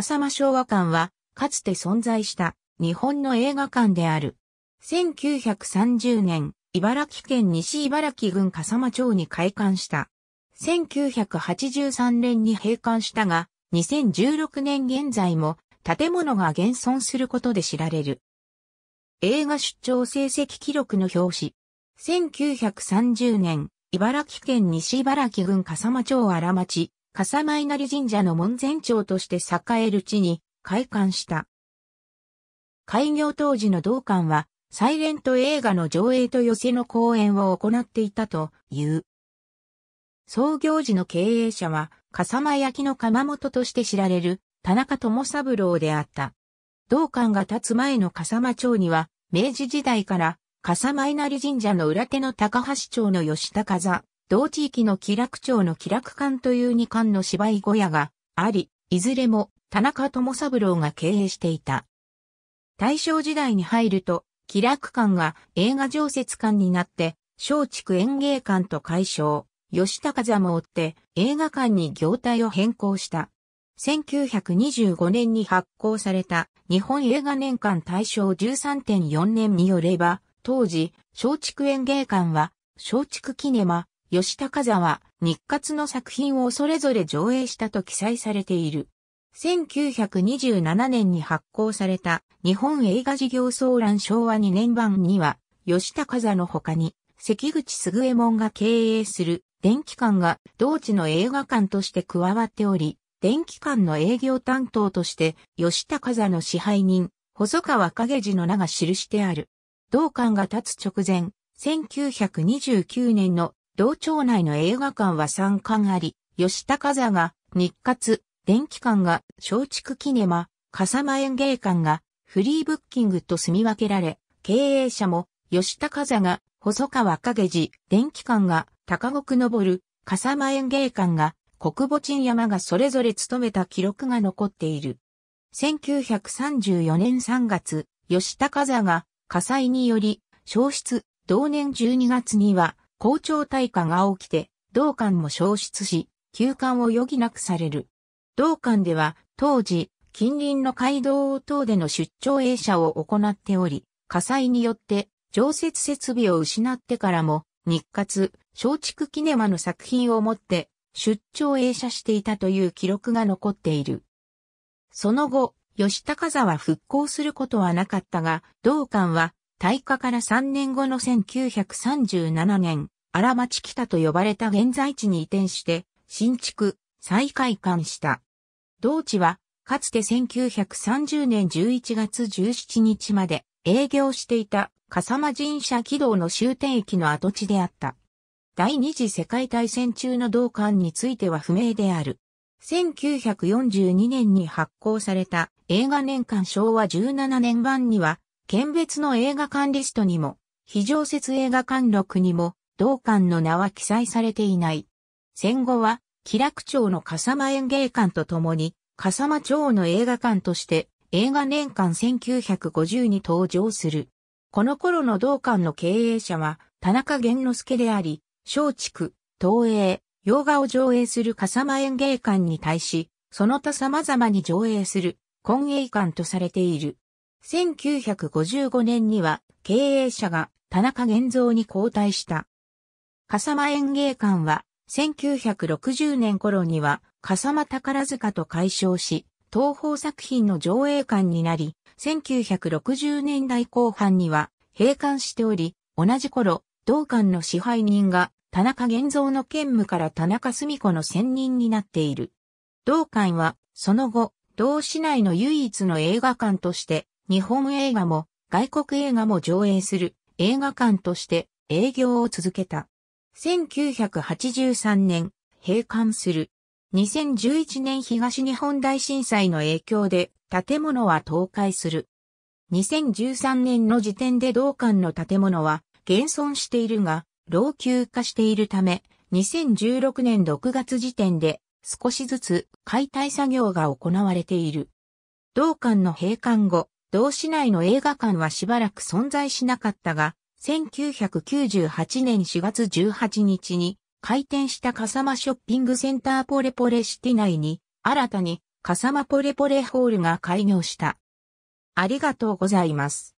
笠間昭和館は、かつて存在した日本の映画館である。1930年、茨城県西茨城郡笠間町に開館した。1983年に閉館したが、2016年現在も建物が現存することで知られる。映画出張成績記録の表紙。1930年、茨城県西茨城郡笠間町荒町、笠間稲荷神社の門前町として栄える地に開館した。開業当時の同館は、サイレント映画の上映と寄せの公演を行っていたという。創業時の経営者は、笠間焼の窯元として知られる田中智三郎であった。同館が立つ前の笠間町には、明治時代から笠間稲荷神社の裏手の高橋町の吉高座、同地域の気楽町の気楽館という二館の芝居小屋があり、いずれも田中智三郎が経営していた。大正時代に入ると、気楽館が映画常設館になって、松竹演芸館と解消、吉高座も追って映画館に業態を変更した。1925年に発行された日本映画年間大賞13.4年によれば、当時、松竹演芸館は、松竹キネマ、吉高沢、日活の作品をそれぞれ上映したと記載されている。1927年に発行された日本映画事業総覧昭和2年版には、吉高座の他に、関口すぐえ門が経営する電気館が同地の映画館として加わっており、電気館の営業担当として吉高座の支配人、細川影寺の名が記してある。同館が立つ直前、1929年の同町内の映画館は3館あり、吉高座が日活、電気館が松竹キネマ、笠間園芸館がフリーブッキングと住み分けられ、経営者も吉高座が細川影寺、電気館が高国昇る、笠間園芸館が国母鎮山がそれぞれ務めた記録が残っている。1934年3月、吉高座が火災により消失、同年12月には校長大火が起きて、同館も消失し、休館を余儀なくされる。同館では当時、近隣の街道等での出張映写を行っており、火災によって常設設備を失ってからも、日活、松竹キネマの作品をもって出張映写していたという記録が残っている。その後、吉高座は復興することはなかったが、同館は大火から3年後の1937年、荒町北と呼ばれた現在地に移転して、新築、再開館した。同地は、かつて1930年11月17日まで営業していた笠間神社軌道の終点駅の跡地であった。第二次世界大戦中の同館については不明である。1942年に発行された映画年間昭和17年版には、県別の映画館リストにも、非常設映画館録にも、同館の名は記載されていない。戦後は、気楽町の笠間園芸館とともに、笠間町の映画館として映画年間1950に登場する。この頃の同館の経営者は田中源之助であり、松竹、東映、洋画を上映する笠間園芸館に対し、その他様々に上映する根営館とされている。1955年には経営者が田中源三に交代した。笠間園芸館は1960年頃には笠間宝塚と解消し、東方作品の上映館になり、1960年代後半には閉館しており、同じ頃、同館の支配人が田中源三の兼務から田中澄子の専任になっている。同館は、その後、同市内の唯一の映画館として、日本映画も外国映画も上映する映画館として営業を続けた。1983年、閉館する。2011年東日本大震災の影響で建物は倒壊する。2013年の時点で同館の建物は現存しているが老朽化しているため2016年6月時点で少しずつ解体作業が行われている。同館の閉館後、同市内の映画館はしばらく存在しなかったが、1998年4月18日に開店した笠間ショッピングセンターポレポレシティ内に新たに笠間ポレポレホールが開業した。ありがとうございます。